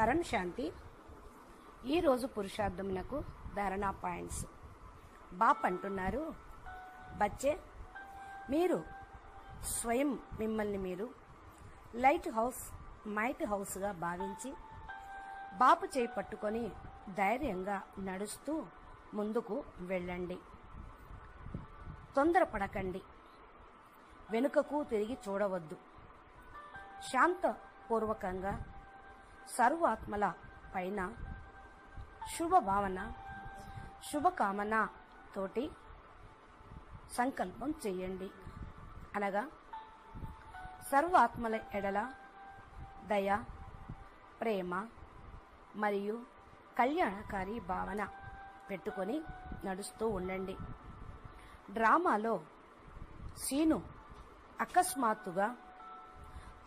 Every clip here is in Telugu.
పరం శాంతి. ఈరోజు పురుషార్థమునకు ధారణా పాయింట్స్. బాప్ అంటున్నారు బచ్చే మీరు స్వయం మిమ్మల్ని మీరు లైట్ హౌస్ మైట్ హౌస్గా భావించి బాపు చేయి పట్టుకొని ధైర్యంగా నడుస్తూ ముందుకు వెళ్ళండి. తొందరపడకండి. వెనుకకు తిరిగి చూడవద్దు. శాంతపూర్వకంగా సర్వాత్మల పైన శుభభావన శుభకామన తోటి సంకల్పం చేయండి. అనగా సర్వాత్మల ఎడల దయ ప్రేమ మరియు కళ్యాణకారి భావన పెట్టుకొని నడుస్తూ ఉండండి. డ్రామాలో సీను అకస్మాత్తుగా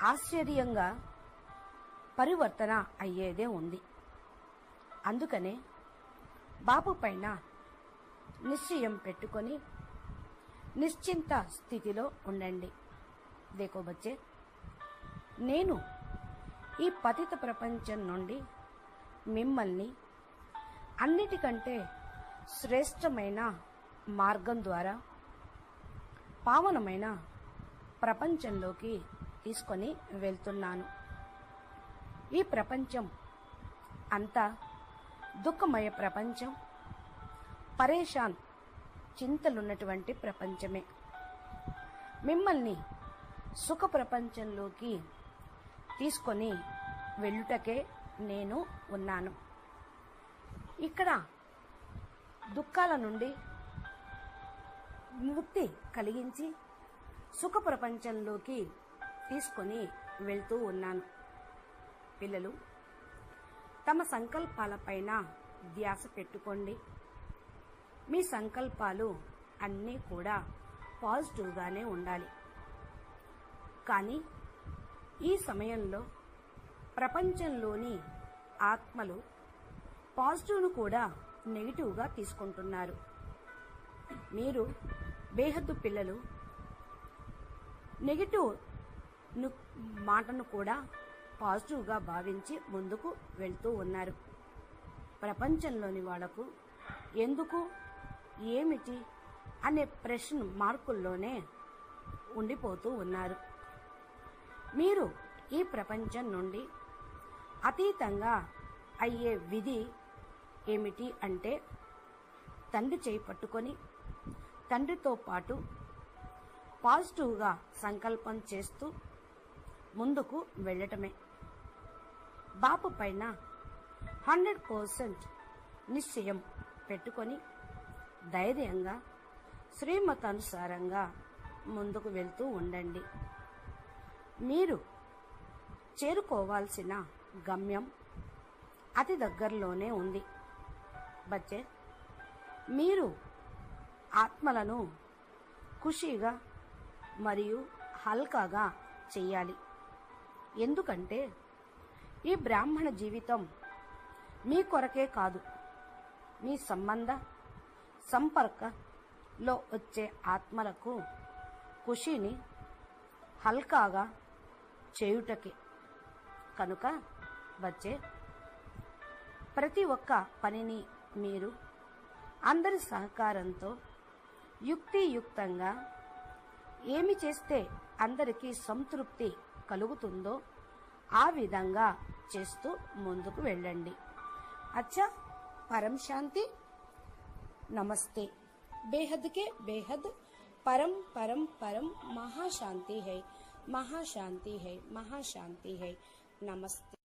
ఆశ్చర్యంగా పరివర్తన అయ్యేదే ఉంది. అందుకనే బాబు పైన నిశ్చయం పెట్టుకొని నిశ్చింత స్థితిలో ఉండండి. దేకోబచ్చే నేను ఈ పతిత ప్రపంచం నుండి మిమ్మల్ని అన్నిటికంటే శ్రేష్టమైన మార్గం ద్వారా పావనమైన ప్రపంచంలోకి తీసుకొని వెళ్తున్నాను. ఈ ప్రపంచం అంతా దుఃఖమయ ప్రపంచం పరేషాన్ చింతలున్నటువంటి ప్రపంచమే. మిమ్మల్ని సుఖ ప్రపంచంలోకి తీసుకొని వెళ్ళుటకే నేను ఉన్నాను. ఇక్కడ దుఃఖాల నుండి ముక్తి కలిగించి సుఖ ప్రపంచంలోకి తీసుకొని వెళ్తూ ఉన్నాను. పిల్లలు తమ సంకల్పాలపైన ధ్యాస పెట్టుకోండి. మీ సంకల్పాలు అన్నీ కూడా పాజిటివ్గానే ఉండాలి. కానీ ఈ సమయంలో ప్రపంచంలోని ఆత్మలు పాజిటివ్ను కూడా నెగిటివ్గా తీసుకుంటున్నారు. మీరు బేహద్దు పిల్లలు నెగిటివ్ ను- మాటను కూడా పాజిటివ్గా భావించి ముందుకు వెళ్తూ ఉన్నారు. ప్రపంచంలోని వాళ్ళకు ఎందుకు ఏమిటి అనే ప్రశ్న మార్కుల్లోనే ఉండిపోతూ ఉన్నారు. మీరు ఈ ప్రపంచం నుండి అతీతంగా అయ్యే విధి ఏమిటి అంటే తండ్రి చేయి పట్టుకొని తండ్రితో పాటు పాజిటివ్గా సంకల్పం చేస్తూ ముందుకు వెళ్ళటమే. బాపు పైన హండ్రెడ్ పర్సెంట్ నిశ్చయం పెట్టుకొని ధైర్యంగా శ్రీమతానుసారంగా ముందుకు వెళ్తూ ఉండండి. మీరు చేరుకోవాల్సిన గమ్యం అతి దగ్గరలోనే ఉంది. బచ్చే మీరు ఆత్మలను ఖుషీగా మరియు హల్కాగా చేయాలి. ఎందుకంటే ఈ బ్రాహ్మణ జీవితం మీ కొరకే కాదు. మీ సంబంధ సంపర్కలో వచ్చే ఆత్మలకు ఖుషిని హల్కాగా చేయుటకే. కనుక వచ్చే ప్రతి ఒక్క పనిని మీరు అందరి సహకారంతో యుక్తియుక్తంగా ఏమి చేస్తే అందరికీ సంతృప్తి కలుగుతుందో ఆ విధంగా చేస్తూ ముందుకు వెళ్ళండి అచ్చా పరం శాంతి नमस्ते बेहद के बेहद परम परम परम महाशांति है महाशांति है महाशांति है नमस्ते